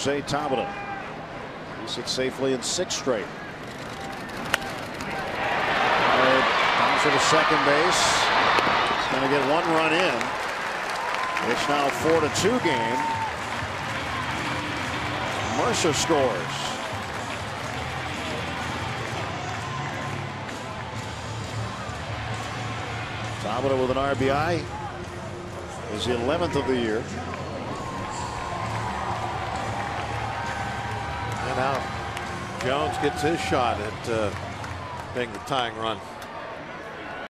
Jose Tabata. He sits safely in six straight. Comes to the second base. He's going to get one run in. It's now four to two game. Mercer scores. Tabata with an RBI is the 11th of the year. Now Jones gets his shot at uh, being the tying run.